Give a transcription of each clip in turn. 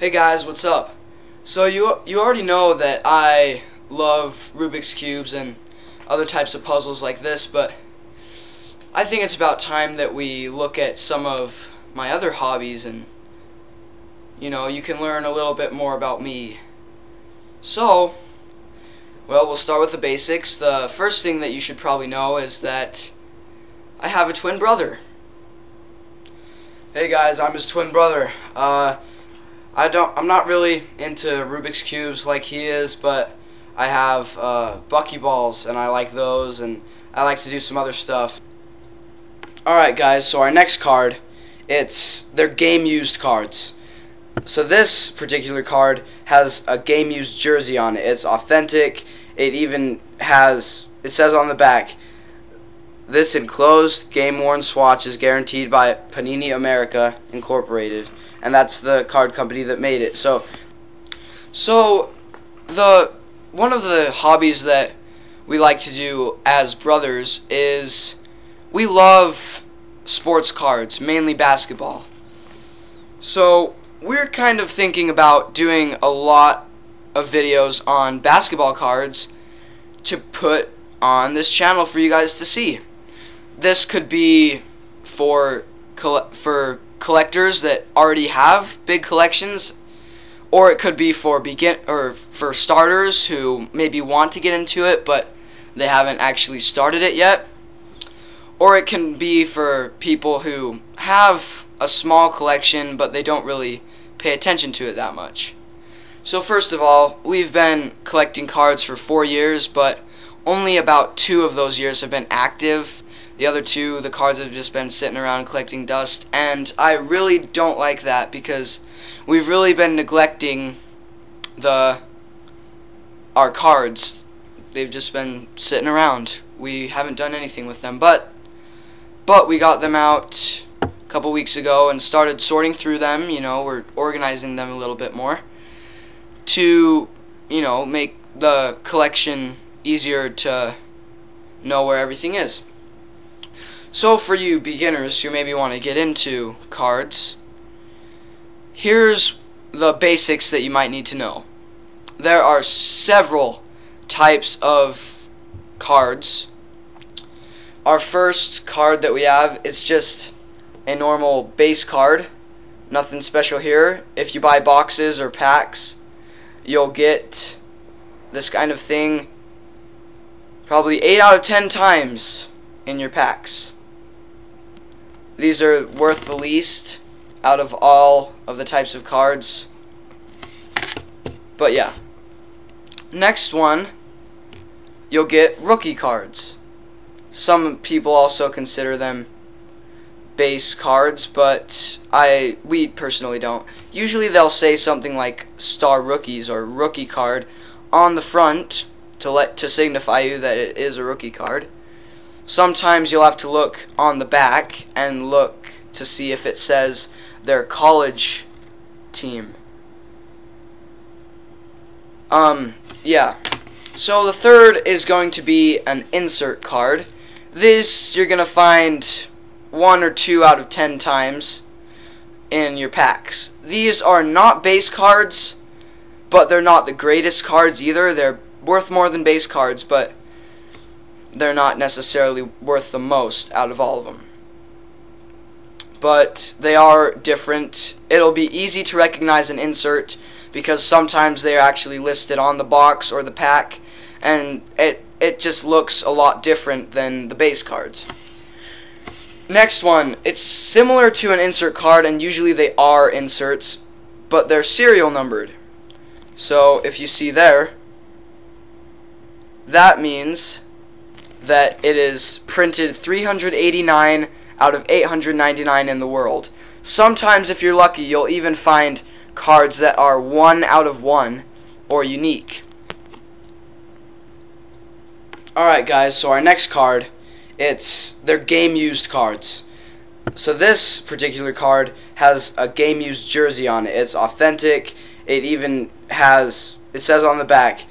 Hey guys, what's up? So you you already know that I love Rubik's cubes and other types of puzzles like this, but I think it's about time that we look at some of my other hobbies and you know, you can learn a little bit more about me. So, well, we'll start with the basics. The first thing that you should probably know is that I have a twin brother. Hey guys, I'm his twin brother. Uh, I don't. I'm not really into Rubik's cubes like he is, but I have uh, buckyballs and I like those, and I like to do some other stuff. All right, guys. So our next card, it's they're game used cards. So this particular card has a game used jersey on it. It's authentic. It even has. It says on the back this enclosed game worn swatch is guaranteed by Panini America Incorporated, and that's the card company that made it. So, so the one of the hobbies that we like to do as brothers is we love sports cards, mainly basketball. So we're kind of thinking about doing a lot of videos on basketball cards to put on this channel for you guys to see this could be for for collectors that already have big collections or it could be for begin or for starters who maybe want to get into it but they haven't actually started it yet or it can be for people who have a small collection but they don't really pay attention to it that much. So first of all, we've been collecting cards for 4 years but only about 2 of those years have been active the other two, the cards have just been sitting around collecting dust, and I really don't like that because we've really been neglecting the our cards. They've just been sitting around. We haven't done anything with them, but but we got them out a couple weeks ago and started sorting through them. You know, we're organizing them a little bit more to you know make the collection easier to know where everything is. So for you beginners who maybe want to get into cards, here's the basics that you might need to know. There are several types of cards. Our first card that we have, it's just a normal base card. Nothing special here. If you buy boxes or packs, you'll get this kind of thing probably 8 out of 10 times in your packs. These are worth the least out of all of the types of cards. But yeah. Next one, you'll get rookie cards. Some people also consider them base cards, but I we personally don't. Usually they'll say something like star rookies or rookie card on the front to let to signify you that it is a rookie card. Sometimes you'll have to look on the back and look to see if it says their college team. Um, yeah. So the third is going to be an insert card. This you're going to find one or two out of ten times in your packs. These are not base cards, but they're not the greatest cards either. They're worth more than base cards, but they're not necessarily worth the most out of all of them. But they are different. It'll be easy to recognize an insert because sometimes they're actually listed on the box or the pack and it it just looks a lot different than the base cards. Next one, it's similar to an insert card and usually they are inserts, but they're serial numbered. So if you see there, that means that it is printed 389 out of 899 in the world. Sometimes, if you're lucky, you'll even find cards that are 1 out of 1 or unique. Alright guys, so our next card, it's they're game used cards. So this particular card has a game used jersey on it. It's authentic. It even has it says on the back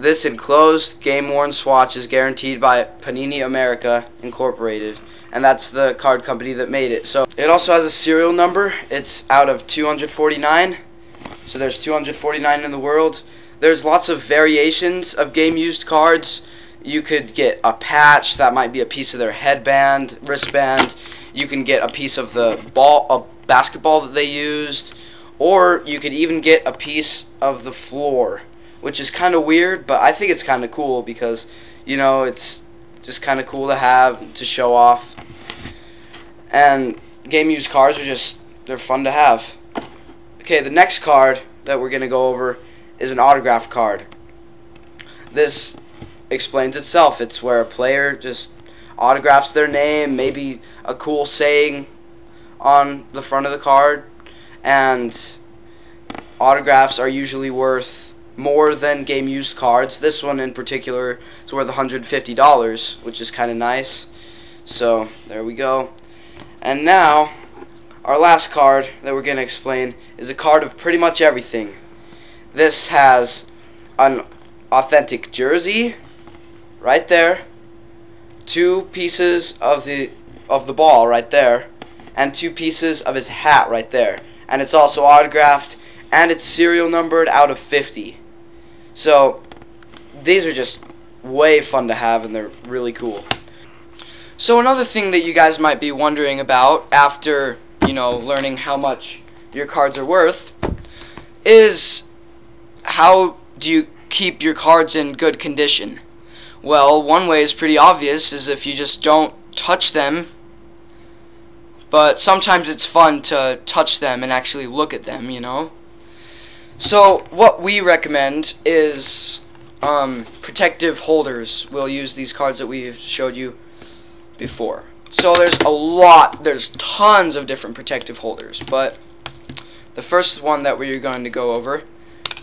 this enclosed game-worn swatch is guaranteed by Panini America Incorporated, and that's the card company that made it. So it also has a serial number. It's out of 249, So there's 249 in the world. There's lots of variations of game used cards. You could get a patch that might be a piece of their headband, wristband. You can get a piece of the ball, a basketball that they used, or you could even get a piece of the floor, which is kind of weird, but I think it's kind of cool because you know it's just kind of cool to have to show off. And game used cards are just they're fun to have. Okay, the next card that we're gonna go over is an autograph card. This explains itself. It's where a player just autographs their name, maybe a cool saying on the front of the card, and autographs are usually worth more than game used cards. This one in particular is worth $150, which is kind of nice. So, there we go. And now, our last card that we're going to explain is a card of pretty much everything. This has an authentic jersey, right there. Two pieces of the of the ball right there, and two pieces of his hat right there. And it's also autographed, and it's serial numbered out of 50. So these are just way fun to have, and they're really cool. So another thing that you guys might be wondering about after you know learning how much your cards are worth is how do you keep your cards in good condition? Well, one way is pretty obvious is if you just don't touch them. But sometimes it's fun to touch them and actually look at them, you know? So, what we recommend is um, protective holders. We'll use these cards that we've showed you before. So, there's a lot, there's tons of different protective holders, but the first one that we're going to go over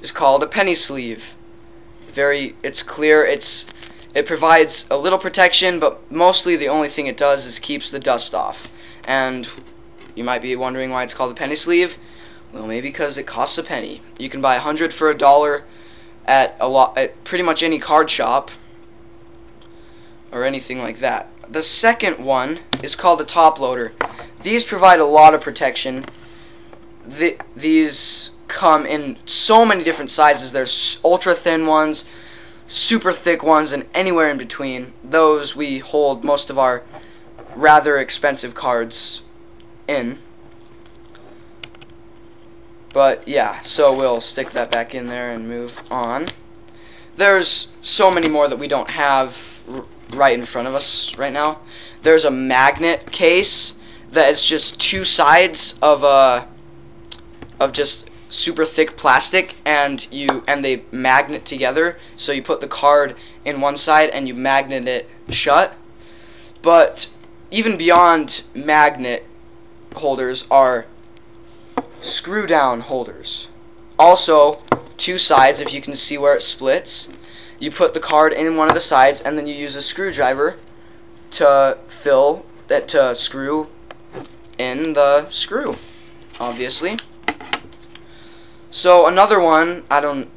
is called a penny sleeve. Very, it's clear, it's it provides a little protection, but mostly the only thing it does is keeps the dust off. And you might be wondering why it's called a penny sleeve. Well, maybe because it costs a penny. You can buy a hundred for a dollar at a lot at pretty much any card shop or anything like that. The second one is called a top loader. These provide a lot of protection. The, these come in so many different sizes. There's ultra thin ones, super thick ones, and anywhere in between. Those we hold most of our rather expensive cards in. But yeah, so we'll stick that back in there and move on. There's so many more that we don't have right in front of us right now. There's a magnet case that is just two sides of a of just super thick plastic and you and they magnet together so you put the card in one side and you magnet it shut but even beyond magnet holders are screw down holders. Also two sides if you can see where it splits. You put the card in one of the sides and then you use a screwdriver to fill that to screw in the screw obviously. So another one, I don't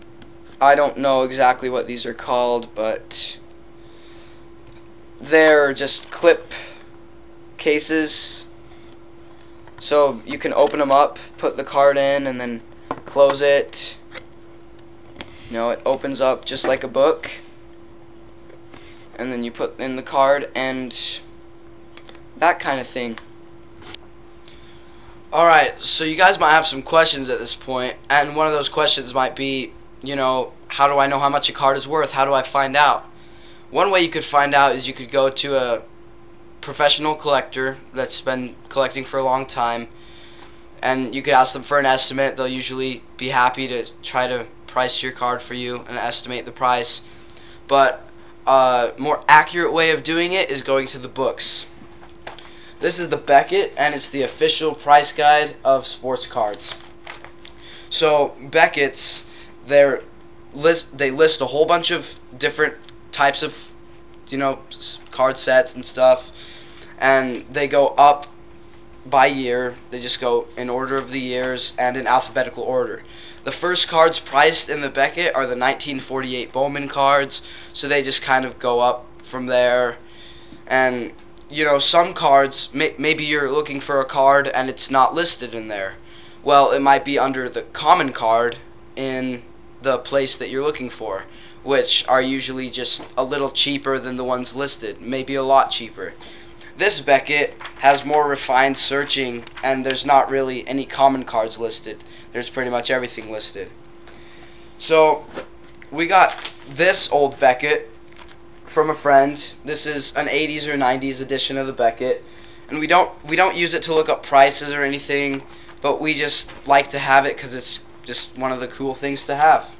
I don't know exactly what these are called, but they're just clip cases. So you can open them up, put the card in, and then close it. You know, it opens up just like a book. And then you put in the card and that kind of thing. Alright, so you guys might have some questions at this point, and one of those questions might be, you know, how do I know how much a card is worth? How do I find out? One way you could find out is you could go to a professional collector that's been collecting for a long time, and you could ask them for an estimate. They'll usually be happy to try to price your card for you and estimate the price. But a more accurate way of doing it is going to the books. This is the Beckett, and it's the official price guide of sports cards. So Beckett's, they list they list a whole bunch of different types of, you know, card sets and stuff, and they go up by year. They just go in order of the years and in alphabetical order. The first cards priced in the Beckett are the 1948 Bowman cards, so they just kind of go up from there. And you know, some cards, may, maybe you're looking for a card and it's not listed in there. well, it might be under the common card in the place that you're looking for, which are usually just a little cheaper than the ones listed, maybe a lot cheaper. This Beckett has more refined searching, and there's not really any common cards listed. There's pretty much everything listed. So, we got this old Beckett from a friend. This is an 80s or 90s edition of the Beckett, and we don't we don't use it to look up prices or anything, but we just like to have it because it's just one of the cool things to have.